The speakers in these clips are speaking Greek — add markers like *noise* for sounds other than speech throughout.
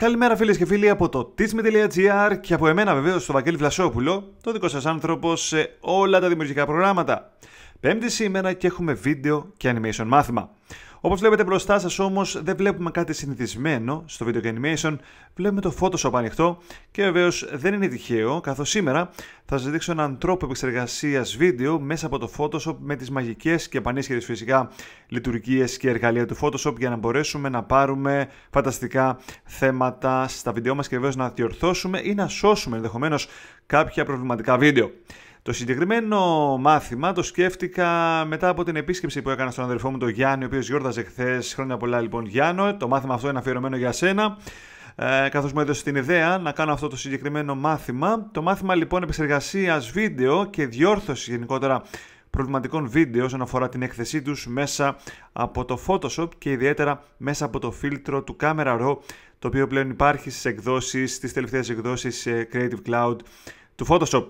Καλημέρα φίλες και φίλοι από το teachme.gr και από εμένα βεβαίως το Βαγγέλη Βλασόπουλο, το δικό σας άνθρωπο σε όλα τα δημιουργικά προγράμματα. Πέμπτη σήμερα και έχουμε βίντεο και animation μάθημα. Όπως βλέπετε μπροστά σας όμως, δεν βλέπουμε κάτι συνηθισμένο στο video και animation, βλέπουμε το Photoshop ανοιχτό και βεβαίως δεν είναι τυχαίο, καθώς σήμερα θα σας δείξω έναν τρόπο επεξεργασίας βίντεο μέσα από το Photoshop με τις μαγικές και πανίσχυρες φυσικά λειτουργίες και εργαλεία του Photoshop για να μπορέσουμε να πάρουμε φανταστικά θέματα στα βίντεο μας και βεβαίως να διορθώσουμε ή να σώσουμε ενδεχομένως κάποια προβληματικά βίντεο. Το συγκεκριμένο μάθημα το σκέφτηκα μετά από την επίσκεψη που έκανα στον αδερφό μου τον Γιάννη, ο οποίος γιόρταζε χθες. Χρόνια πολλά λοιπόν Γιάννο. Το μάθημα αυτό είναι αφιερωμένο για σένα. Ε, καθώς μου έδωσε την ιδέα να κάνω αυτό το συγκεκριμένο μάθημα. Το μάθημα λοιπόν επεξεργασίας βίντεο και διόρθωση γενικότερα προβληματικών βίντεο όσον αφορά την έκθεσή τους μέσα από το Photoshop και ιδιαίτερα μέσα από το φίλτρο του Camera Raw το οποίο πλέον υπάρχει στις εκδόσεις, στις τελευταίες εκδόσεις Creative Cloud του Photoshop.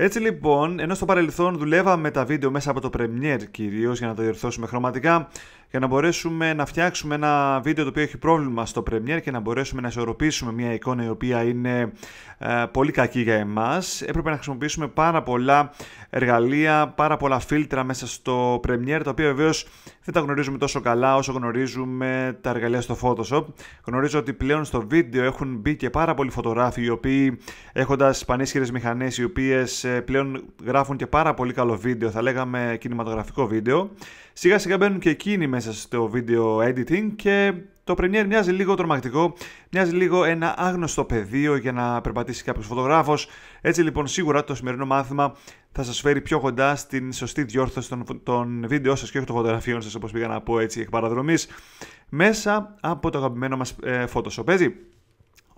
Έτσι λοιπόν, ενώ στο παρελθόν δουλεύαμε τα βίντεο μέσα από το Premiere κυρίως για να το διορθώσουμε χρωματικά, για να μπορέσουμε να φτιάξουμε ένα βίντεο το οποίο έχει πρόβλημα στο Premiere και να μπορέσουμε να ισορροπήσουμε μια εικόνα η οποία είναι ε, πολύ κακή για εμάς, έπρεπε να χρησιμοποιήσουμε πάρα πολλά εργαλεία, πάρα πολλά φίλτρα μέσα στο Premiere, τα οποία βεβαίως δεν τα γνωρίζουμε τόσο καλά όσο γνωρίζουμε τα εργαλεία στο Photoshop. Γνωρίζω ότι πλέον στο βίντεο έχουν μπει και πάρα πολλοί φωτογράφοι οι οποίοι έχοντας πανίσχυρες μηχανές οι οποίες ε, πλέον γράφουν και πάρα πολύ καλό βίντεο, θα λέγαμε κινηματογραφικό βίντεο. Σιγά σιγά μπαίνουν και εκείνοι μέσα στο video editing και το Premiere μοιάζει λίγο τρομακτικό, μοιάζει λίγο ένα άγνωστο πεδίο για να περπατήσει κάποιος φωτογράφος. Έτσι λοιπόν, σίγουρα το σημερινό μάθημα θα σας φέρει πιο κοντά στην σωστή διόρθωση των, των βίντεο σας και όχι των φωτογραφίων σας, όπως πήγα να πω έτσι εκ παραδρομής, μέσα από το αγαπημένο μας ε, Photoshop. Έτσι.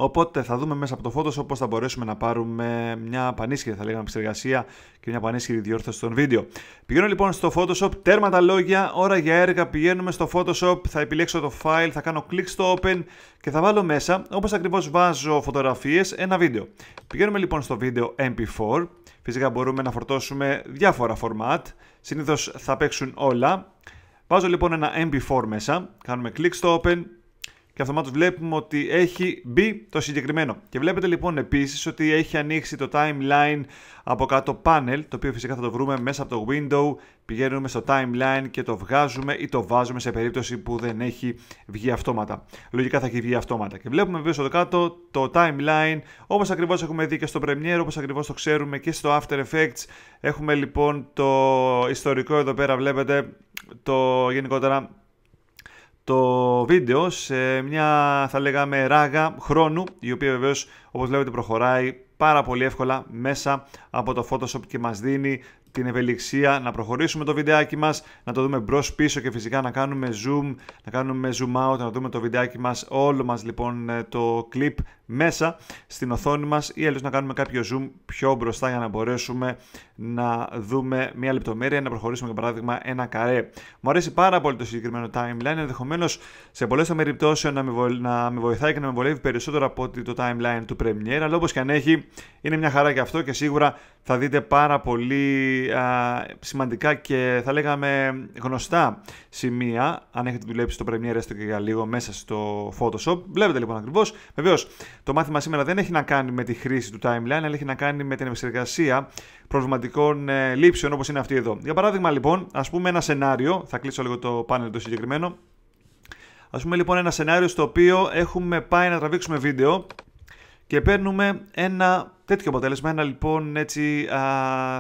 Οπότε θα δούμε μέσα από το Photoshop πώς θα μπορέσουμε να πάρουμε μια πανίσχυρη θα λέγαμε επεξεργασία και μια πανίσχυρη διόρθωση των βίντεο. Πηγαίνω λοιπόν στο Photoshop, τέρμα τα λόγια, ώρα για έργα, πηγαίνουμε στο Photoshop, θα επιλέξω το file, θα κάνω κλικ στο open και θα βάλω μέσα, όπως ακριβώς βάζω φωτογραφίες, ένα βίντεο. Πηγαίνουμε λοιπόν στο βίντεο MP4, φυσικά μπορούμε να φορτώσουμε διάφορα format, συνήθως θα παίξουν όλα. Βάζω λοιπόν ένα MP4 μέσα, κάνουμε κλικ στο open, και αυτομάτως βλέπουμε ότι έχει μπει το συγκεκριμένο. Και βλέπετε λοιπόν επίσης ότι έχει ανοίξει το timeline από κάτω panel, το οποίο φυσικά θα το βρούμε μέσα από το window, πηγαίνουμε στο timeline και το βγάζουμε ή το βάζουμε σε περίπτωση που δεν έχει βγει αυτόματα. Λογικά θα έχει βγει αυτόματα. Και βλέπουμε βέβαια στο κάτω το timeline, όπως ακριβώς έχουμε δει και στο Premiere, όπως ακριβώς το ξέρουμε και στο After Effects. Έχουμε λοιπόν το ιστορικό εδώ πέρα, βλέπετε το γενικότερα το βίντεο σε μια θα λέγαμε ράγα χρόνου η οποία βεβαίως όπως βλέπετε προχωράει πάρα πολύ εύκολα μέσα από το Photoshop και μας δίνει την ευελιξία να προχωρήσουμε το βιντεάκι μας, να το δούμε μπρος πίσω και φυσικά να κάνουμε zoom, να κάνουμε zoom out, να δούμε το βιντεάκι μας, όλο μας λοιπόν ε, το clip μέσα στην οθόνη μας ή αλλιώς να κάνουμε κάποιο zoom πιο μπροστά για να μπορέσουμε να δούμε μια λεπτομέρεια, να προχωρήσουμε για παράδειγμα ένα καρέ. Μου αρέσει πάρα πολύ το συγκεκριμένο timeline, ενδεχομένως σε πολλές των περιπτώσεων να με, να με βοηθάει και να με βολεύει περισσότερο από ότι το timeline του Premiere, αλλά όπως και αν έχει είναι μια χαρά και αυτό και σίγουρα θα δείτε πάρα πολύ α, σημαντικά και θα λέγαμε γνωστά σημεία αν έχετε δουλέψει στο Premiere έστω και για λίγο μέσα στο Photoshop. Βλέπετε λοιπόν ακριβώς. Βεβαίως το μάθημα σήμερα δεν έχει να κάνει με τη χρήση του timeline, αλλά έχει να κάνει με την επεξεργασία προβληματικών ε, λήψεων όπως είναι αυτή εδώ. Για παράδειγμα λοιπόν, ας πούμε ένα σενάριο, θα κλείσω λίγο το πάνελ το συγκεκριμένο, Ας πούμε λοιπόν ένα σενάριο στο οποίο έχουμε πάει να τραβήξουμε βίντεο και παίρνουμε ένα τέτοιο αποτέλεσμα, ένα λοιπόν έτσι α,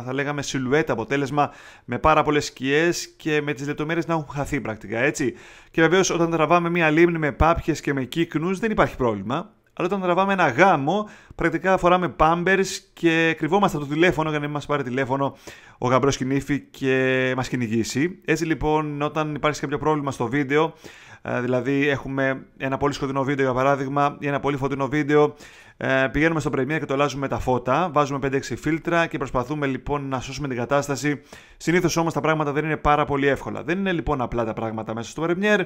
θα λέγαμε σιλουέτα αποτέλεσμα με πάρα πολλές σκιές και με τις λεπτομέρειες να έχουν χαθεί πρακτικά έτσι. Και βεβαίως όταν τραβάμε μια λίμνη με πάπιες και με κύκνους δεν υπάρχει πρόβλημα. Αλλά όταν τραβάμε ένα γάμο, πρακτικά φοράμε πάμπερς και κρυβόμαστε από το τηλέφωνο για να μην μας πάρει τηλέφωνο ο γαμπρός κινήφι και μας κυνηγήσει. Έτσι λοιπόν όταν υπάρχει κάποιο πρόβλημα στο βίντεο, ε, δηλαδή έχουμε ένα πολύ σκοτεινό βίντεο για παράδειγμα ή ένα πολύ φωτεινό βίντεο, ε, πηγαίνουμε στο Premiere και το αλλάζουμε τα φώτα, βάζουμε 5-6 φίλτρα και προσπαθούμε λοιπόν να σώσουμε την κατάσταση. Συνήθως όμως τα πράγματα δεν είναι πάρα πολύ εύκολα. Δεν είναι λοιπόν απλά τα πράγματα μέσα στο Premiere,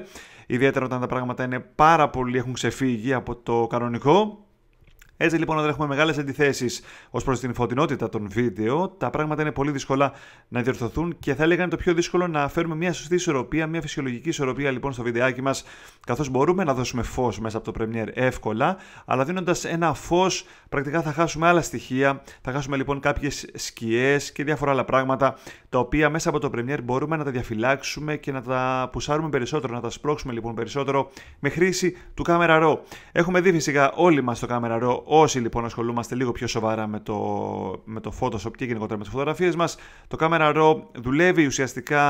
ιδιαίτερα όταν τα πράγματα είναι πάρα πολύ έχουν ξεφύγει από το κανονικό. Έτσι λοιπόν, όταν έχουμε μεγάλες αντιθέσεις ως προς την φωτεινότητα των βίντεο, τα πράγματα είναι πολύ δύσκολα να διορθωθούν και θα έλεγα είναι το πιο δύσκολο να φέρουμε μια σωστή ισορροπία, μια φυσιολογική ισορροπία λοιπόν στο βιντεάκι μας, καθώς μπορούμε να δώσουμε φως μέσα από το Premiere εύκολα, αλλά δίνοντας ένα φως, πρακτικά θα χάσουμε άλλα στοιχεία, θα χάσουμε λοιπόν κάποιες σκιές και διάφορα άλλα πράγματα, τα οποία μέσα από το Premiere μπορούμε να τα διαφυλάξουμε και να τα πουσάρουμε περισσότερο, να τα σπρώξουμε λοιπόν περισσότερο με χρήση του Camera Raw. Έχουμε δει φυσικά όλοι μας το Camera Raw Όσοι λοιπόν ασχολούμαστε λίγο πιο σοβαρά με το, με το Photoshop και γενικότερα με τις φωτογραφίες μας, το Camera Raw δουλεύει ουσιαστικά,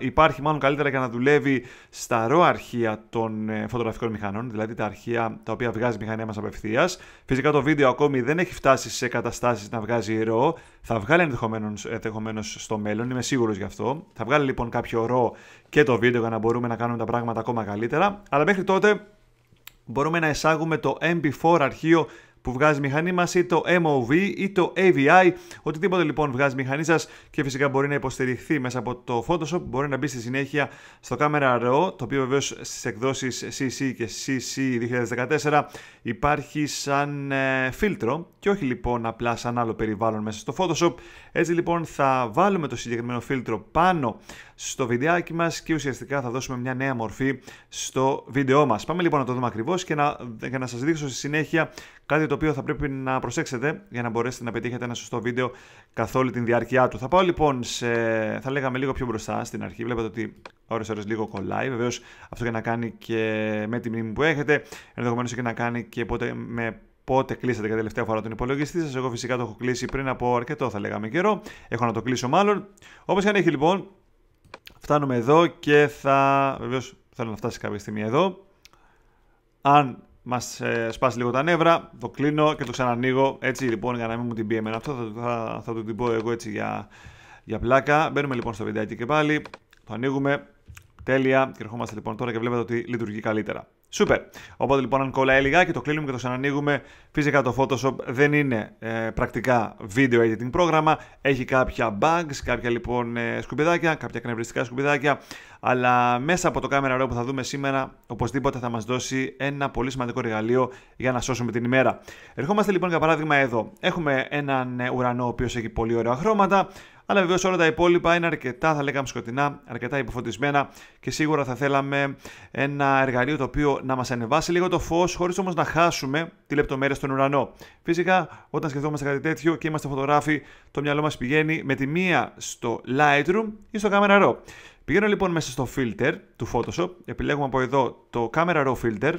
υπάρχει μάλλον καλύτερα για να δουλεύει στα RAW αρχεία των ε, φωτογραφικών μηχανών, δηλαδή τα αρχεία τα οποία βγάζει η μηχανία μας απευθείας. Φυσικά το βίντεο ακόμη δεν έχει φτάσει σε καταστάσεις να βγάζει RAW, θα βγάλει ενδεχομένως στο μέλλον, είμαι σίγουρος γι' αυτό. Θα βγάλει λοιπόν κάποιο RAW και το βίντεο για να μπορούμε να κάνουμε τα πράγματα ακόμα καλύτερα, αλλά μέχρι τότε μπορούμε να εισάγουμε το MP4 αρχείο που βγάζει η μηχανή μας ή το MOV ή το AVI, οτιδήποτε λοιπόν βγάζει η μηχανή σας και φυσικά μπορεί να υποστηριχθεί μέσα από το Photoshop, μπορεί να μπει στη συνέχεια στο Camera Raw, το οποίο βεβαίως στις εκδόσεις CC και CC 2014 υπάρχει σαν ε, φίλτρο και όχι λοιπόν απλά σαν άλλο περιβάλλον μέσα στο Photoshop. Έτσι λοιπόν θα βάλουμε το συγκεκριμένο φίλτρο πάνω στο βιντεάκι μας και ουσιαστικά θα δώσουμε μια νέα μορφή στο βίντεό μας. Πάμε λοιπόν να το δούμε ακριβώς και να, για να σας δείξω στη συνέχεια κάτι το οποίο θα πρέπει να προσέξετε για να μπορέσετε να πετύχετε ένα σωστό βίντεο καθ' όλη την διάρκεια του. Θα πάω λοιπόν σε, θα λέγαμε λίγο πιο μπροστά στην αρχή, βλέπετε ότι ώρες ώρες λίγο κολλάει, βεβαίως αυτό για να κάνει και με τη μνήμη που έχετε, ενδεχομένως και να κάνει και πότε, με πότε κλείσατε για τελευταία φορά τον υπολογιστή σας. Εγώ φυσικά το έχω κλείσει πριν από αρκετό, θα λέγαμε καιρό. Έχω να το κλείσω μάλλον. Όπως και αν έχει λοιπόν, φτάνουμε εδώ και θα. Βεβαίως θέλω να φτάσει κάποια στιγμή εδώ. Αν μας ε, σπάσει λίγο τα νεύρα, το κλείνω και το ξανανοίγω. Έτσι λοιπόν, για να μην μου την πει εμένα αυτό, θα, θα, θα το την πω εγώ έτσι για, για πλάκα. Μπαίνουμε λοιπόν στο βιντεάκι και πάλι. Το ανοίγουμε. Τέλεια. Και ερχόμαστε λοιπόν τώρα και βλέπετε ότι λειτουργεί καλύτερα. Σούπερ. Οπότε λοιπόν, αν κολλάει λιγάκι, το κλείνουμε και το ξανανοίγουμε. Φυσικά το Photoshop δεν είναι ε, πρακτικά video editing πρόγραμμα. Έχει κάποια bugs, κάποια λοιπόν ε, σκουπιδάκια, κάποια κνευριστικά σκουπιδάκια. Αλλά μέσα από το Camera Raw που θα δούμε σήμερα, οπωσδήποτε θα μας δώσει ένα πολύ σημαντικό εργαλείο για να σώσουμε την ημέρα. Ερχόμαστε λοιπόν για παράδειγμα εδώ. Έχουμε έναν ε, ουρανό ο οποίος έχει πολύ ωραία χρώματα. Αλλά βεβαίως όλα τα υπόλοιπα είναι αρκετά, θα λέγαμε σκοτεινά, αρκετά υποφωτισμένα και σίγουρα θα θέλαμε ένα εργαλείο το οποίο να μας ανεβάσει λίγο το φως, χωρίς όμως να χάσουμε τη λεπτομέρεια στον ουρανό. Φυσικά, όταν σκεφτόμαστε κάτι τέτοιο και είμαστε φωτογράφοι, το μυαλό μας πηγαίνει με τη μία στο Lightroom ή στο Camera Raw. Πηγαίνω λοιπόν μέσα στο filter του Photoshop, επιλέγουμε από εδώ το Camera Raw Filter,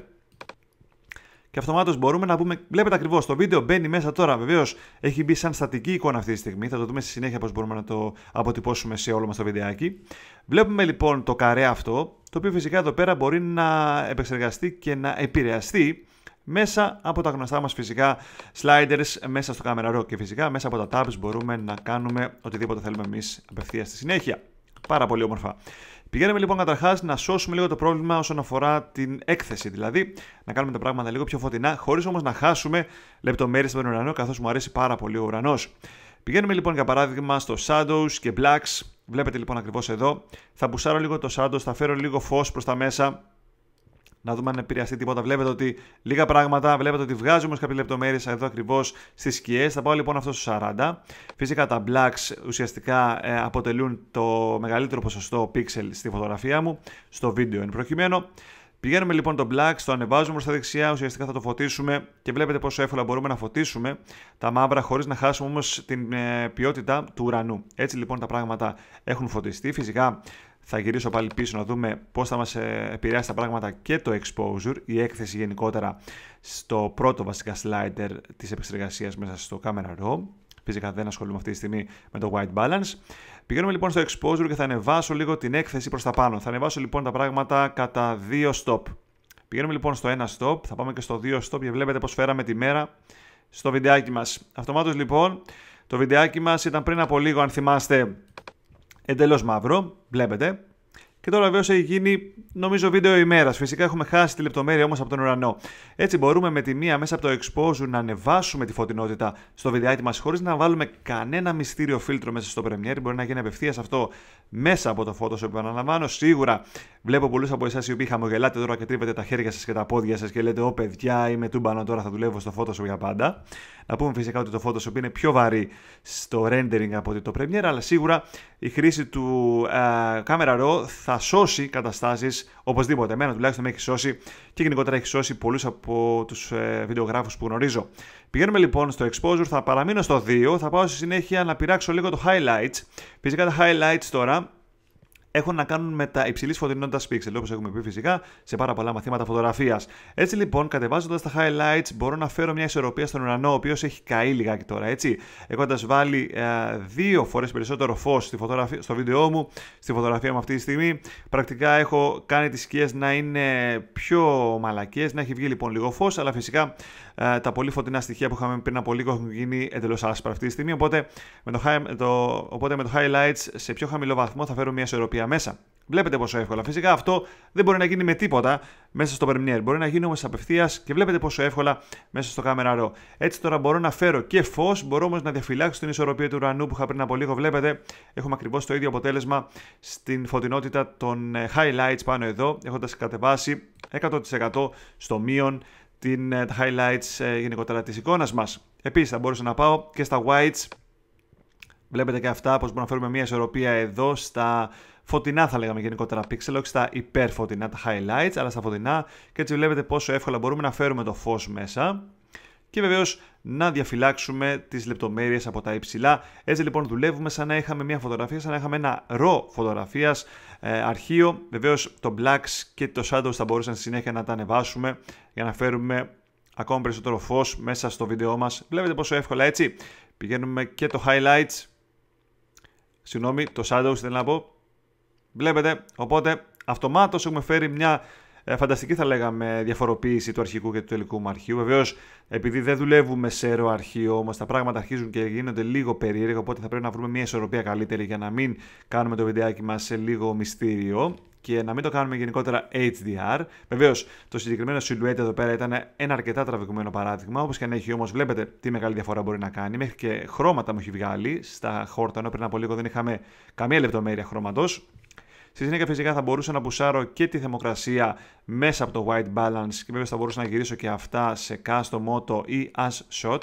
και αυτομάτως μπορούμε να πούμε, βλέπετε ακριβώς το βίντεο μπαίνει μέσα τώρα. Βεβαίως έχει μπει σαν στατική εικόνα αυτή τη στιγμή. Θα το δούμε στη συνέχεια πώς μπορούμε να το αποτυπώσουμε σε όλο μας το βιντεάκι. Βλέπουμε λοιπόν το καρέ αυτό, το οποίο φυσικά εδώ πέρα μπορεί να επεξεργαστεί και να επηρεαστεί μέσα από τα γνωστά μας φυσικά sliders μέσα στο Camera Raw και φυσικά μέσα από τα tabs μπορούμε να κάνουμε οτιδήποτε θέλουμε εμείς απευθείας στη συνέχεια. Πάρα πολύ όμορφα. Πηγαίνουμε λοιπόν καταρχάς να σώσουμε λίγο το πρόβλημα όσον αφορά την έκθεση. Δηλαδή να κάνουμε τα πράγματα λίγο πιο φωτεινά, χωρίς όμως να χάσουμε λεπτομέρειες στον ουρανό, καθώς μου αρέσει πάρα πολύ ο ουρανός. Πηγαίνουμε λοιπόν για παράδειγμα στο Shadows και Blacks. Βλέπετε λοιπόν ακριβώς εδώ. Θα μπουσάρω λίγο το Shadows, θα φέρω λίγο φως προς τα μέσα να δούμε αν επηρεαστεί τίποτα. Βλέπετε ότι λίγα πράγματα, βλέπετε ότι βγάζει όμω κάποιες λεπτομέρειες εδώ ακριβώς στις σκιές. Θα πάω λοιπόν αυτό στους 40. Φυσικά τα blacks ουσιαστικά ε, αποτελούν το μεγαλύτερο ποσοστό pixel στη φωτογραφία μου, στο βίντεο εν προκειμένου. Πηγαίνουμε λοιπόν το black, το ανεβάζουμε προς τα δεξιά, ουσιαστικά θα το φωτίσουμε και βλέπετε πόσο εύκολα μπορούμε να φωτίσουμε τα μαύρα χωρίς να χάσουμε όμως την ε, ποιότητα του ουρανού. Έτσι λοιπόν τα πράγματα έχουν φωτιστεί. Φυσικά θα γυρίσω πάλι πίσω να δούμε πώς θα μας ε, επηρεάσει τα πράγματα και το exposure, η έκθεση γενικότερα στο πρώτο βασικά slider της επεξεργασίας μέσα στο Camera Raw. Φυσικά δεν ασχολούμαι αυτή τη στιγμή με το white balance. Πηγαίνουμε λοιπόν στο exposure και θα ανεβάσω λίγο την έκθεση προς τα πάνω. Θα ανεβάσω λοιπόν τα πράγματα κατά δύο stop. Πηγαίνουμε λοιπόν στο ένα stop, θα πάμε και στο δύο stop και βλέπετε πώς φέραμε τη μέρα στο βιντεάκι μας. Αυτομάτως λοιπόν το βιντεάκι μας ήταν πριν από λίγο αν θυμάστε εντελώς μαύρο, βλέπετε. Και τώρα βεβαίω έχει γίνει νομίζω βίντεο ημέρας. Φυσικά έχουμε χάσει τη λεπτομέρεια όμως από τον ουρανό. Έτσι μπορούμε με τη μία μέσα από το exposure να ανεβάσουμε τη φωτεινότητα στο βιντεάκι μας χωρίς να βάλουμε κανένα μυστήριο φίλτρο μέσα στο Premiere. Μπορεί να γίνει απευθείας αυτό μέσα από το Photoshop. Επαναλαμβάνω, σίγουρα Βλέπω πολλούς από εσάς οι οποίοι χαμογελάτε τώρα και τρίβετε τα χέρια σας και τα πόδια σας και λέτε: Ω παιδιά, είμαι τούμπανο τώρα, θα δουλεύω στο Photoshop για πάντα. Να πούμε φυσικά ότι το Photoshop είναι πιο βαρύ στο rendering από ότι το Premiere, αλλά σίγουρα η χρήση του uh, Camera Raw θα σώσει καταστάσεις οπωσδήποτε. Εμένα τουλάχιστον με έχει σώσει και γενικότερα έχει σώσει πολλούς από τους uh, ε, βιντεογράφους που γνωρίζω. Πηγαίνουμε λοιπόν στο exposure, θα παραμείνω στο 2, θα πάω στη συνέχεια να πειράξω λίγο το highlights. Φυσικά τα highlights τώρα έχουν να κάνουν με τα υψηλής φωτεινότητας pixel, όπως έχουμε πει φυσικά σε πάρα πολλά μαθήματα φωτογραφίας. Έτσι λοιπόν, κατεβάζοντας τα highlights, μπορώ να φέρω μια ισορροπία στον ουρανό, ο οποίος έχει καεί λιγάκι τώρα, έτσι. Έχοντα βάλει ε, δύο φορές περισσότερο φως στο βίντεο μου, στη φωτογραφία μου αυτή τη στιγμή, πρακτικά έχω κάνει τις σκιές να είναι πιο μαλακίε, να έχει βγει λοιπόν λίγο φως, αλλά φυσικά ε, τα πολύ φωτεινά στοιχεία που είχαμε πριν από λίγο έχουν γίνει εντελώς άσπρα αυτή τη στιγμή. Οπότε με το, το, οπότε με το highlights σε πιο χαμηλό βαθμό θα φέρω μια ισορροπία μέσα. Βλέπετε πόσο εύκολα. Φυσικά αυτό δεν μπορεί να γίνει με τίποτα μέσα στο Premiere. Μπορεί να γίνει όμως απευθείας και βλέπετε πόσο εύκολα μέσα στο Camera Raw. Έτσι τώρα μπορώ να φέρω και φως, μπορώ όμως να διαφυλάξω την ισορροπία του ουρανού που είχα πριν από λίγο. Βλέπετε, έχουμε ακριβώς το ίδιο αποτέλεσμα στην φωτεινότητα των ε, highlights πάνω εδώ, έχοντας κατεβάσει 100% στο μείον την, ε, τα highlights ε, γενικότερα της εικόνας μας. Επίσης θα μπορούσα να πάω και στα whites. Βλέπετε και αυτά πως μπορούμε να φέρουμε μια ισορροπία εδώ στα φωτεινά θα λέγαμε γενικότερα pixel, όχι στα υπερφωτεινά τα highlights, αλλά στα φωτεινά και έτσι βλέπετε πόσο εύκολα μπορούμε να φέρουμε το φως μέσα και βεβαίως να διαφυλάξουμε τις λεπτομέρειες από τα υψηλά. Έτσι λοιπόν δουλεύουμε σαν να είχαμε μια φωτογραφία, σαν να είχαμε ένα ρο φωτογραφίας ε, αρχείο. Βεβαίως το blacks και το shadows θα μπορούσαν στη συνέχεια να τα ανεβάσουμε για να φέρουμε ακόμα περισσότερο φως μέσα στο βίντεό μας. Βλέπετε πόσο εύκολα έτσι. Πηγαίνουμε και το highlights. Συγγνώμη, το shadows θέλω να πω. Βλέπετε, οπότε αυτομάτως έχουμε φέρει μια ε, φανταστική θα λέγαμε διαφοροποίηση του αρχικού και του τελικού μου αρχείου. Βεβαίως, επειδή δεν δουλεύουμε σε ρο αρχείο, όμως τα πράγματα αρχίζουν και γίνονται λίγο περίεργα, οπότε θα πρέπει να βρούμε μια ισορροπία καλύτερη για να μην κάνουμε το βιντεάκι μας σε λίγο μυστήριο και να μην το κάνουμε γενικότερα HDR. Βεβαίως, το συγκεκριμένο silhouette εδώ πέρα ήταν ένα αρκετά τραβηγμένο παράδειγμα. Όπως και αν έχει όμως, βλέπετε τι μεγάλη διαφορά μπορεί να κάνει. Μέχρι και χρώματα μου έχει βγάλει στα χόρτα, ενώ πριν από λίγο δεν είχαμε καμία λεπτομέρεια χρώματος. Στη συνέχεια φυσικά θα μπορούσα να πουσάρω και τη θερμοκρασία μέσα από το white balance και βέβαια θα μπορούσα να γυρίσω και αυτά σε custom auto ή as shot.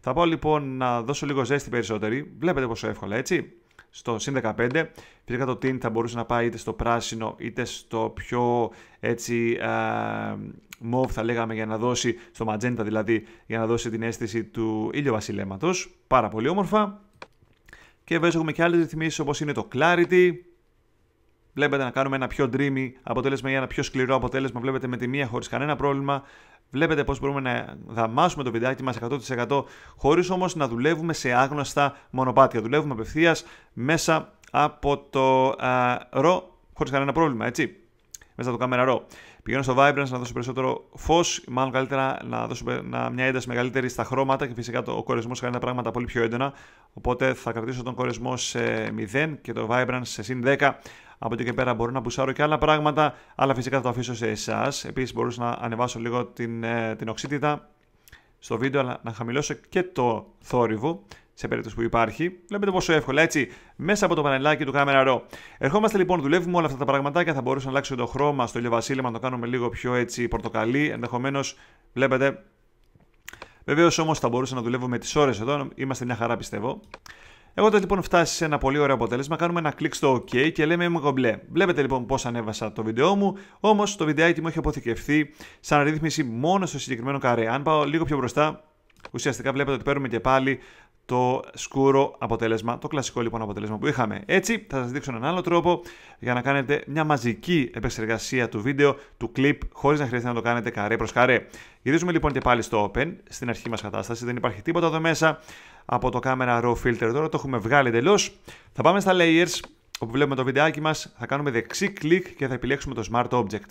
Θα πάω λοιπόν να δώσω λίγο ζέστη περισσότερη. Βλέπετε πόσο εύκολα έτσι. Στο συν 15. Φυσικά το tint θα μπορούσε να πάει είτε στο πράσινο είτε στο πιο έτσι mauve θα λέγαμε για να δώσει, στο magenta δηλαδή, για να δώσει την αίσθηση του ήλιο βασιλέματος. Πάρα πολύ όμορφα. Και βέβαια έχουμε και άλλες ρυθμίσεις όπως είναι το clarity, Βλέπετε να κάνουμε ένα πιο dreamy αποτέλεσμα ή ένα πιο σκληρό αποτέλεσμα. Βλέπετε με τη μία χωρίς κανένα πρόβλημα. Βλέπετε πώς μπορούμε να δαμάσουμε το βιντεάκι μας 100% χωρίς όμως να δουλεύουμε σε άγνωστα μονοπάτια. Δουλεύουμε απευθείας μέσα από το RAW χωρίς κανένα πρόβλημα, έτσι. Μέσα από το Camera RAW. Πηγαίνω στο Vibrance να δώσω περισσότερο φως, μάλλον καλύτερα να δώσω μια ένταση μεγαλύτερη στα χρώματα και φυσικά το, ο κορεσμός κάνει τα πράγματα πολύ πιο έντονα. Οπότε θα κρατήσω τον κορεσμό σε 0 και το Vibrance σε συν 10. Από εκεί και πέρα μπορώ να πουσάρω και άλλα πράγματα, αλλά φυσικά θα το αφήσω σε εσάς. Επίσης μπορούσα να ανεβάσω λίγο την, ε, την οξύτητα στο βίντεο, αλλά να χαμηλώσω και το θόρυβο σε περίπτωση που υπάρχει. Βλέπετε πόσο εύκολα έτσι μέσα από το πανελάκι του Camera Raw. Ερχόμαστε λοιπόν, δουλεύουμε όλα αυτά τα πραγματάκια. Θα μπορούσα να αλλάξω το χρώμα στο ηλιοβασίλεμα, να το κάνουμε λίγο πιο έτσι πορτοκαλί. Ενδεχομένως, βλέπετε. Βεβαίως όμως θα μπορούσα να δουλεύω με τις ώρες εδώ. Είμαστε μια χαρά πιστεύω. Έχοντα λοιπόν φτάσει σε ένα πολύ ωραίο αποτέλεσμα, κάνουμε ένα κλικ στο OK και λέμε είμαι κομπλέ. Βλέπετε λοιπόν πώς ανέβασα το βίντεό μου, όμως το βιντεάκι μου έχει αποθηκευθεί σαν ρύθμιση μόνο στο συγκεκριμένο καρέ. Αν πάω λίγο πιο μπροστά, ουσιαστικά βλέπετε ότι παίρνουμε και πάλι το σκούρο αποτέλεσμα, το κλασικό λοιπόν αποτέλεσμα που είχαμε. Έτσι θα σας δείξω έναν άλλο τρόπο για να κάνετε μια μαζική επεξεργασία του βίντεο, του clip, χωρίς να χρειάζεται να το κάνετε καρέ προς καρέ. Γυρίζουμε λοιπόν και πάλι στο Open, στην αρχή μας κατάσταση, δεν υπάρχει τίποτα εδώ μέσα από το Camera Raw Filter τώρα, το έχουμε βγάλει εντελώς. Θα πάμε στα Layers, όπου βλέπουμε το βιντεάκι μας, θα κάνουμε δεξί κλικ και θα επιλέξουμε το Smart Object.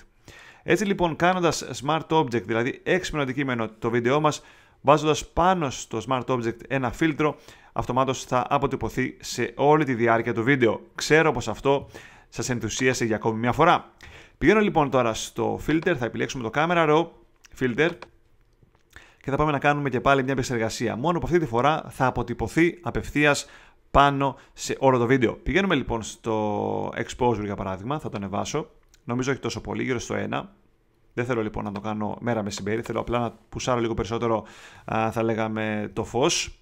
Έτσι λοιπόν κάνοντας Smart Object, δηλαδή έξυπνο αντικείμενο το βίντεό μας, βάζοντας πάνω στο Smart Object ένα φίλτρο, αυτομάτως θα αποτυπωθεί σε όλη τη διάρκεια του βίντεο. Ξέρω πως αυτό σας ενθουσίασε για ακόμη μια φορά. Πηγαίνω λοιπόν τώρα στο Filter, θα επιλέξουμε το Camera Raw Filter και θα πάμε να κάνουμε και πάλι μια επεξεργασία. Μόνο που αυτή τη φορά θα αποτυπωθεί απευθείας πάνω σε όλο το βίντεο. Πηγαίνουμε λοιπόν στο Exposure για παράδειγμα, θα το ανεβάσω Νομίζω όχι τόσο πολύ, γύρω στο 1. Δεν θέλω λοιπόν να το κάνω μέρα μεσημέρι, θέλω απλά να πουσάρω λίγο περισσότερο, θα λέγαμε, το φως.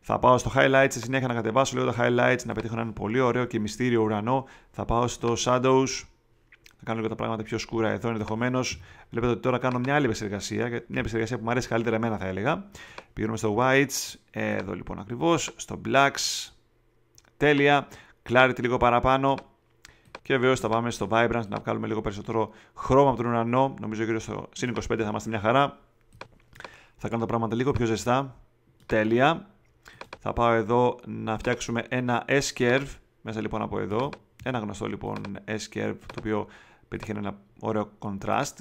Θα πάω στο highlights, στη συνέχεια να κατεβάσω λίγο τα highlights, να πετύχω έναν πολύ ωραίο και μυστήριο ουρανό. Θα πάω στο shadows, θα κάνω λίγο τα πράγματα πιο σκούρα εδώ ενδεχομένως. Βλέπετε ότι τώρα κάνω μια άλλη επεξεργασία, μια επεξεργασία που μου αρέσει καλύτερα εμένα θα έλεγα. Πηγαίνουμε στο whites, εδώ λοιπόν ακριβώς, στο blacks, τέλεια, clarity λίγο παραπάνω. Και βεβαίως θα πάμε στο Vibrance να βγάλουμε λίγο περισσότερο χρώμα από τον ουρανό. Νομίζω γύρω στο συν 25 θα είμαστε μια χαρά. Θα κάνω τα πράγματα λίγο πιο ζεστά. Τέλεια. Θα πάω εδώ να φτιάξουμε ένα S-curve. Μέσα λοιπόν από εδώ. Ένα γνωστό λοιπόν S-curve το οποίο πετύχει ένα ωραίο contrast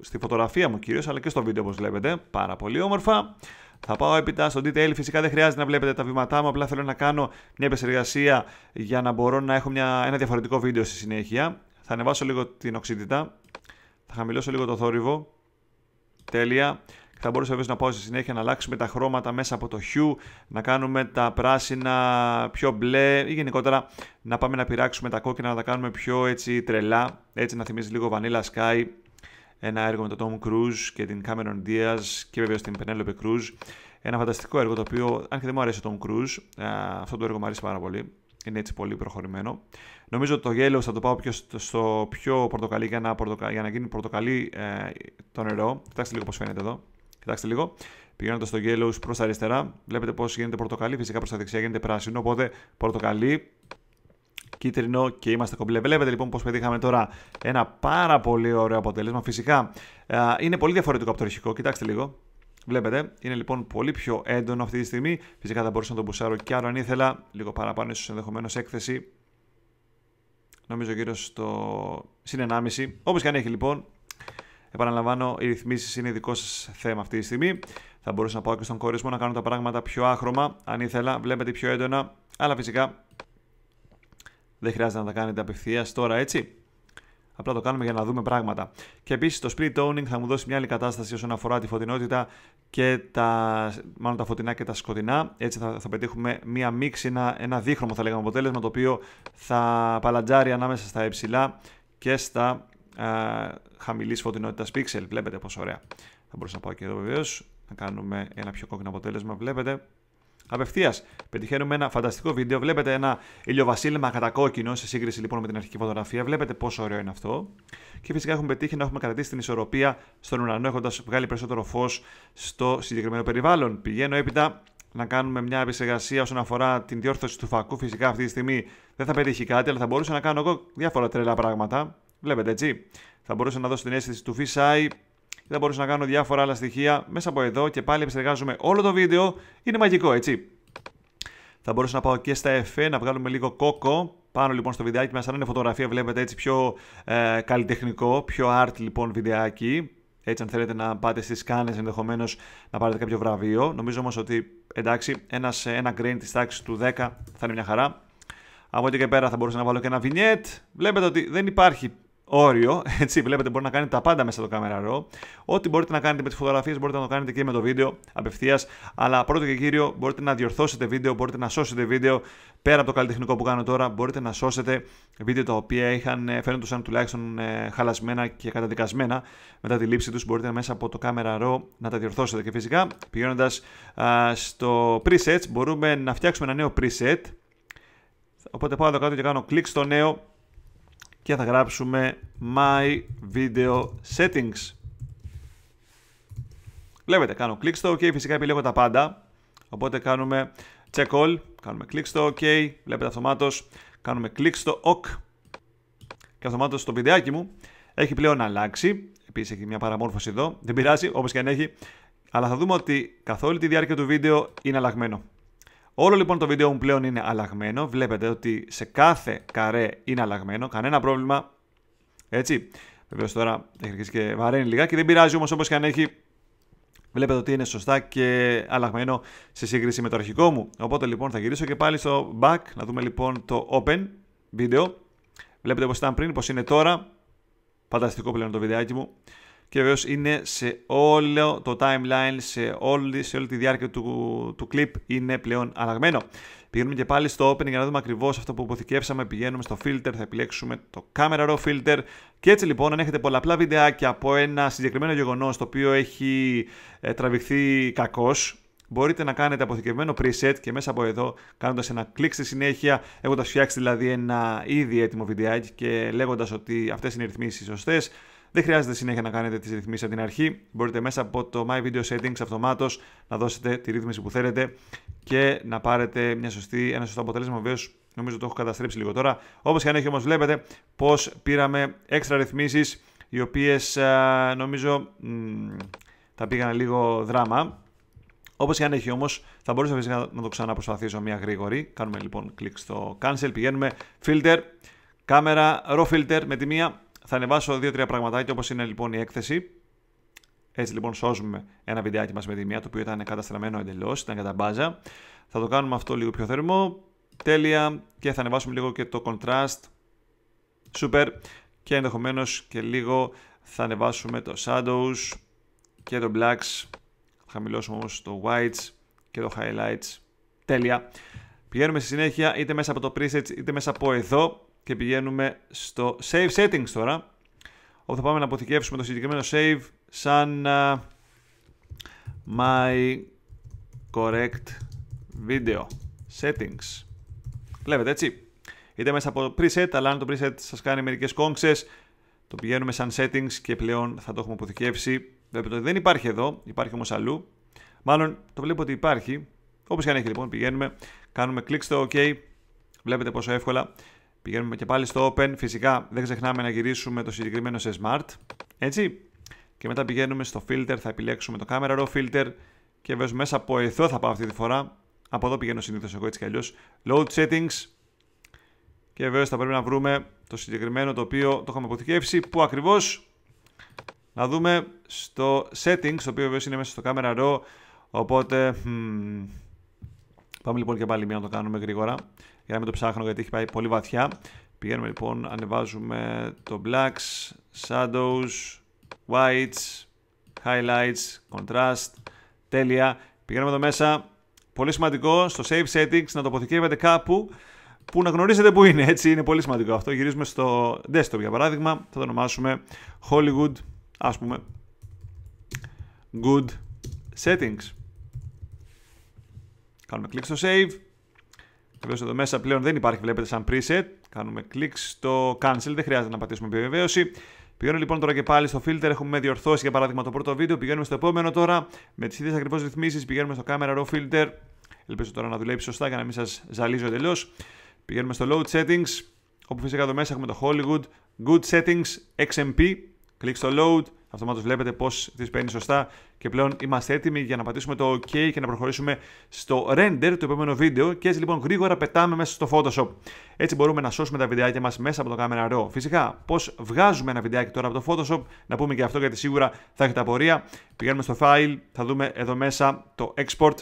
στη, φωτογραφία μου κυρίως αλλά και στο βίντεο όπως βλέπετε. Πάρα πολύ όμορφα. Θα πάω έπειτα στο detail. Φυσικά δεν χρειάζεται να βλέπετε τα βήματά μου. Απλά θέλω να κάνω μια επεξεργασία για να μπορώ να έχω μια, ένα διαφορετικό βίντεο στη συνέχεια. Θα ανεβάσω λίγο την οξύτητα. Θα χαμηλώσω λίγο το θόρυβο. Τέλεια. Θα μπορούσα βέβαια να πάω στη συνέχεια να αλλάξουμε τα χρώματα μέσα από το hue, να κάνουμε τα πράσινα πιο μπλε ή γενικότερα να πάμε να πειράξουμε τα κόκκινα να τα κάνουμε πιο έτσι τρελά, έτσι να θυμίζει λίγο Vanilla Sky ένα έργο με τον Tom Cruise και την Cameron Diaz και βέβαια την Penelope Cruz. Ένα φανταστικό έργο το οποίο, αν και δεν μου αρέσει ο Tom Cruise, αυτό το έργο μου αρέσει πάρα πολύ. Είναι έτσι πολύ προχωρημένο. Νομίζω ότι το γέλο θα το πάω πιο στο, πιο πορτοκαλί για να, για να γίνει πορτοκαλί ε, το νερό. Κοιτάξτε λίγο πώς φαίνεται εδώ. Κοιτάξτε λίγο. Πηγαίνοντας στο γέλο προς τα αριστερά, βλέπετε πώς γίνεται πορτοκαλί. Φυσικά προς τα δεξιά γίνεται πράσινο. Οπότε πορτοκαλί, κίτρινο και είμαστε κομπλέ. Βλέπετε λοιπόν πώς πετύχαμε τώρα ένα πάρα πολύ ωραίο αποτέλεσμα. Φυσικά είναι πολύ διαφορετικό από το αρχικό. Κοιτάξτε λίγο. Βλέπετε, είναι λοιπόν πολύ πιο έντονο αυτή τη στιγμή. Φυσικά θα μπορούσα να τον μπουσάρω κι άλλο αν ήθελα. Λίγο παραπάνω, ίσως ενδεχομένως έκθεση. Νομίζω γύρω στο συν 1,5. Όπως και αν έχει λοιπόν. Επαναλαμβάνω, οι ρυθμίσεις είναι δικό σας θέμα αυτή τη στιγμή. Θα μπορούσα να πάω και στον κορισμό να κάνω τα πράγματα πιο άχρωμα, αν ήθελα. Βλέπετε πιο έντονα. Αλλά φυσικά δεν χρειάζεται να τα κάνετε απευθείας τώρα, έτσι. Απλά το κάνουμε για να δούμε πράγματα. Και επίσης το split toning θα μου δώσει μια άλλη κατάσταση όσον αφορά τη φωτεινότητα και τα, μάλλον τα φωτεινά και τα σκοτεινά. Έτσι θα, θα πετύχουμε μια μίξη, ένα, ένα δίχρωμο θα λέγαμε αποτέλεσμα το οποίο θα παλατζάρει ανάμεσα στα υψηλά και στα α, χαμηλής φωτεινότητας pixel. Βλέπετε πόσο ωραία. Θα μπορούσα να πάω και εδώ βεβαίως να κάνουμε ένα πιο κόκκινο αποτέλεσμα. Βλέπετε Απευθείας πετυχαίνουμε ένα φανταστικό βίντεο. Βλέπετε ένα ηλιοβασίλεμα κατακόκκινο σε σύγκριση λοιπόν με την αρχική φωτογραφία. Βλέπετε πόσο ωραίο είναι αυτό. Και φυσικά έχουμε πετύχει να έχουμε κρατήσει την ισορροπία στον ουρανό, έχοντας βγάλει περισσότερο φως στο συγκεκριμένο περιβάλλον. Πηγαίνω έπειτα να κάνουμε μια επεξεργασία όσον αφορά την διόρθωση του φακού. Φυσικά αυτή τη στιγμή δεν θα πετύχει κάτι, αλλά θα μπορούσα να κάνω εγώ διάφορα τρελά πράγματα. Βλέπετε έτσι. Θα μπορούσα να δώσω την αίσθηση του fisheye θα μπορούσα να κάνω διάφορα άλλα στοιχεία μέσα από εδώ και πάλι επεξεργάζομαι όλο το βίντεο. Είναι μαγικό, έτσι. Θα μπορούσα να πάω και στα εφέ, να βγάλουμε λίγο κόκο. Πάνω λοιπόν στο βιντεάκι μας, αν είναι φωτογραφία βλέπετε έτσι πιο ε, καλλιτεχνικό, πιο art λοιπόν βιντεάκι. Έτσι αν θέλετε να πάτε στις σκάνες ενδεχομένως να πάρετε κάποιο βραβείο. Νομίζω όμως ότι εντάξει ένας, ένα grain της τάξης του 10 θα είναι μια χαρά. Από εκεί και πέρα θα μπορούσα να βάλω και ένα vignette. Βλέπετε ότι δεν υπάρχει όριο. *laughs* Έτσι, βλέπετε, μπορεί να κάνετε τα πάντα μέσα στο Camera Raw. Ό,τι μπορείτε να κάνετε με τις φωτογραφίες, μπορείτε να το κάνετε και με το βίντεο απευθείας. Αλλά πρώτο και κύριο, μπορείτε να διορθώσετε βίντεο, μπορείτε να σώσετε βίντεο. Πέρα από το καλλιτεχνικό που κάνω τώρα, μπορείτε να σώσετε βίντεο τα οποία είχαν, ε, φαίνονταν τουλάχιστον ε, χαλασμένα και καταδικασμένα μετά τη λήψη τους. Μπορείτε μέσα από το Camera Raw να τα διορθώσετε. Και φυσικά, πηγαίνοντας στο presets, μπορούμε να φτιάξουμε ένα νέο preset. Οπότε πάω εδώ κάτω και κάνω κλικ στο νέο και θα γράψουμε My Video Settings. Βλέπετε, κάνω κλικ στο OK, φυσικά επιλέγω τα πάντα. Οπότε κάνουμε check all, κάνουμε κλικ στο OK, βλέπετε αυτομάτως, κάνουμε κλικ στο OK και αυτομάτως το βιντεάκι μου έχει πλέον αλλάξει. Επίσης έχει μια παραμόρφωση εδώ, δεν πειράζει όπως και αν έχει. Αλλά θα δούμε ότι καθ' όλη τη διάρκεια του βίντεο είναι αλλαγμένο. Όλο λοιπόν το βίντεο μου πλέον είναι αλλαγμένο. Βλέπετε ότι σε κάθε καρέ είναι αλλαγμένο. Κανένα πρόβλημα. Έτσι. Βεβαίως τώρα έχει αρχίσει και βαραίνει λιγάκι. Δεν πειράζει όμως όπως και αν έχει. Βλέπετε ότι είναι σωστά και αλλαγμένο σε σύγκριση με το αρχικό μου. Οπότε λοιπόν θα γυρίσω και πάλι στο back. Να δούμε λοιπόν το open βίντεο. Βλέπετε πως ήταν πριν, πως είναι τώρα. Φανταστικό πλέον το βιντεάκι μου και βεβαίως είναι σε όλο το timeline, σε όλη, σε όλη τη διάρκεια του, του clip είναι πλέον αλλαγμένο. Πηγαίνουμε και πάλι στο opening για να δούμε ακριβώς αυτό που αποθηκεύσαμε. Πηγαίνουμε στο filter, θα επιλέξουμε το camera raw filter. Και έτσι λοιπόν, αν έχετε πολλαπλά βιντεάκια από ένα συγκεκριμένο γεγονός το οποίο έχει ε, τραβηχθεί κακώς, μπορείτε να κάνετε αποθηκευμένο preset και μέσα από εδώ κάνοντας ένα κλικ στη συνέχεια, έχοντας φτιάξει δηλαδή ένα ήδη έτοιμο βιντεάκι και λέγοντας ότι αυτές είναι οι ρυθμίσεις σωστές, δεν χρειάζεται συνέχεια να κάνετε τις ρυθμίσεις από την αρχή. Μπορείτε μέσα από το My Video Settings αυτομάτως να δώσετε τη ρύθμιση που θέλετε και να πάρετε μια σωστή, ένα σωστό αποτέλεσμα. Βεβαίως, νομίζω το έχω καταστρέψει λίγο τώρα. Όπως και αν έχει όμως, βλέπετε πώς πήραμε έξτρα ρυθμίσεις οι οποίες νομίζω μ, θα πήγαν λίγο δράμα. Όπως και αν έχει όμως, θα μπορούσα φυσικά να το ξαναπροσπαθήσω μια γρήγορη. Κάνουμε λοιπόν κλικ στο cancel, πηγαίνουμε filter, κάμερα, raw filter με τη μία θα ανεβάσω δύο-τρία πραγματάκια όπως είναι λοιπόν η έκθεση. Έτσι λοιπόν σώζουμε ένα βιντεάκι μας με τη μία το οποίο ήταν καταστραμμένο εντελώς, ήταν κατά μπάζα. Θα το κάνουμε αυτό λίγο πιο θερμό. Τέλεια. Και θα ανεβάσουμε λίγο και το contrast. Super. Και ενδεχομένως και λίγο θα ανεβάσουμε το shadows και το blacks. Θα χαμηλώσουμε όμως το whites και το highlights. Τέλεια. Πηγαίνουμε στη συνέχεια είτε μέσα από το presets είτε μέσα από εδώ και πηγαίνουμε στο Save Settings τώρα, όπου θα πάμε να αποθηκεύσουμε το συγκεκριμένο save σαν uh, My Correct Video Settings. Βλέπετε έτσι. Είτε μέσα από preset, αλλά αν το preset σας κάνει μερικές κόμξες, το πηγαίνουμε σαν settings και πλέον θα το έχουμε αποθηκεύσει. Βλέπετε ότι δεν υπάρχει εδώ, υπάρχει όμως αλλού. Μάλλον το βλέπω ότι υπάρχει. Όπως και αν έχει λοιπόν πηγαίνουμε, κάνουμε κλικ στο OK. Βλέπετε πόσο εύκολα Πηγαίνουμε και πάλι στο Open. Φυσικά δεν ξεχνάμε να γυρίσουμε το συγκεκριμένο σε Smart. Έτσι. Και μετά πηγαίνουμε στο Filter. Θα επιλέξουμε το Camera Raw Filter. Και βέβαια μέσα από εδώ θα πάω αυτή τη φορά. Από εδώ πηγαίνω συνήθως εγώ έτσι κι αλλιώς. Load Settings. Και βέβαια θα πρέπει να βρούμε το συγκεκριμένο το οποίο το έχουμε αποθηκεύσει. Πού ακριβώς; Να δούμε στο Settings, το οποίο βέβαια είναι μέσα στο Camera Raw. Οπότε. Hmm, πάμε λοιπόν και πάλι μία να το κάνουμε γρήγορα για να μην το ψάχνω γιατί έχει πάει πολύ βαθιά. Πηγαίνουμε λοιπόν, ανεβάζουμε το blacks, shadows, whites, highlights, contrast, τέλεια. Πηγαίνουμε εδώ μέσα, πολύ σημαντικό, στο save settings να το αποθηκεύετε κάπου που να γνωρίζετε που είναι, έτσι είναι πολύ σημαντικό αυτό. Γυρίζουμε στο desktop για παράδειγμα, θα το ονομάσουμε Hollywood, ας πούμε, good settings. Κάνουμε κλικ στο save, Βεβαίω εδώ μέσα πλέον δεν υπάρχει, βλέπετε, σαν preset. Κάνουμε κλικ στο cancel, δεν χρειάζεται να πατήσουμε επιβεβαίωση. Πηγαίνω λοιπόν τώρα και πάλι στο filter. Έχουμε διορθώσει για παράδειγμα το πρώτο βίντεο. Πηγαίνουμε στο επόμενο τώρα με τις ίδιες ακριβώς ρυθμίσεις. Πηγαίνουμε στο camera raw filter. Ελπίζω τώρα να δουλέψει σωστά για να μην σας ζαλίζω εντελώς. Πηγαίνουμε στο load settings. Όπου φυσικά εδώ μέσα έχουμε το Hollywood Good Settings XMP. Κλικ στο load αυτομάτω βλέπετε πώς τις παίρνει σωστά και πλέον είμαστε έτοιμοι για να πατήσουμε το OK και να προχωρήσουμε στο render του επόμενου βίντεο. Και έτσι λοιπόν γρήγορα πετάμε μέσα στο Photoshop. Έτσι μπορούμε να σώσουμε τα βιντεάκια μας μέσα από το Camera Raw. Φυσικά, πώς βγάζουμε ένα βιντεάκι τώρα από το Photoshop, να πούμε και αυτό γιατί σίγουρα θα έχετε απορία. Πηγαίνουμε στο File, θα δούμε εδώ μέσα το Export,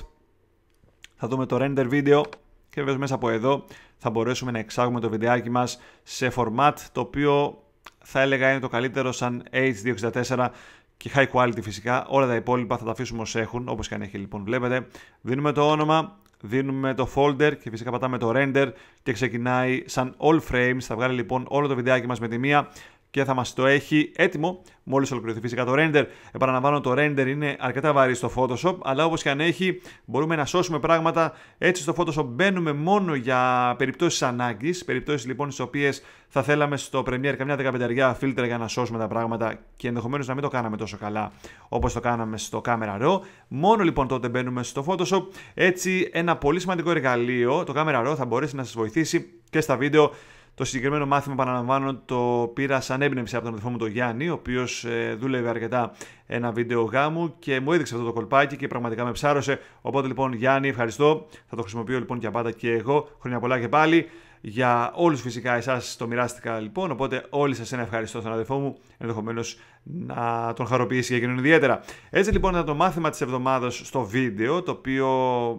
θα δούμε το Render Video και βέβαια μέσα από εδώ θα μπορέσουμε να εξάγουμε το βιντεάκι μας σε format το οποίο θα έλεγα είναι το καλύτερο σαν H264 και high quality φυσικά. Όλα τα υπόλοιπα θα τα αφήσουμε ως έχουν, όπως και αν έχει λοιπόν βλέπετε. Δίνουμε το όνομα, δίνουμε το folder και φυσικά πατάμε το render και ξεκινάει σαν all frames. Θα βγάλει λοιπόν όλο το βιντεάκι μας με τη μία και θα μας το έχει έτοιμο μόλις ολοκληρωθεί φυσικά το render. Επαναλαμβάνω το render είναι αρκετά βαρύ στο Photoshop αλλά όπως και αν έχει μπορούμε να σώσουμε πράγματα έτσι στο Photoshop μπαίνουμε μόνο για περιπτώσεις ανάγκης, περιπτώσεις λοιπόν στις οποίες θα θέλαμε στο Premiere καμιά δεκαπενταριά φίλτρα για να σώσουμε τα πράγματα και ενδεχομένως να μην το κάναμε τόσο καλά όπως το κάναμε στο Camera Raw. Μόνο λοιπόν τότε μπαίνουμε στο Photoshop. Έτσι ένα πολύ σημαντικό εργαλείο, το Camera Raw θα μπορέσει να σας βοηθήσει και στα βίντεο το συγκεκριμένο μάθημα, επαναλαμβάνω, το πήρα σαν έμπνευση από τον αδερφό μου τον Γιάννη, ο οποίος ε, δούλευε αρκετά ένα βίντεο γάμου και μου έδειξε αυτό το κολπάκι και πραγματικά με ψάρωσε. Οπότε λοιπόν, Γιάννη, ευχαριστώ. Θα το χρησιμοποιώ λοιπόν για πάντα και εγώ. Χρόνια πολλά και πάλι. Για όλους φυσικά εσάς το μοιράστηκα λοιπόν. Οπότε όλοι σας ένα ευχαριστώ στον αδερφό μου. Ενδεχομένως να τον χαροποιήσει για εκείνον ιδιαίτερα. Έτσι λοιπόν ήταν το μάθημα της εβδομάδας στο βίντεο. Το οποίο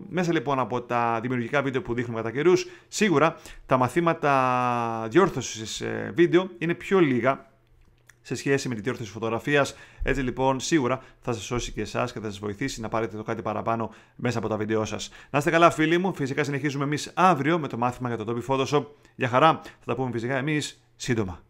μέσα λοιπόν από τα δημιουργικά βίντεο που δείχνουμε κατά καιρούς, σίγουρα τα μαθήματα διόρθωσης ε, βίντεο είναι πιο λίγα σε σχέση με τη διόρθωση φωτογραφίας. Έτσι λοιπόν, σίγουρα θα σας σώσει και εσάς και θα σας βοηθήσει να πάρετε το κάτι παραπάνω μέσα από τα βίντεό σας. Να είστε καλά, φίλοι μου. Φυσικά συνεχίζουμε εμείς αύριο με το μάθημα για το Adobe Photoshop. Για χαρά, θα τα πούμε φυσικά εμείς σύντομα.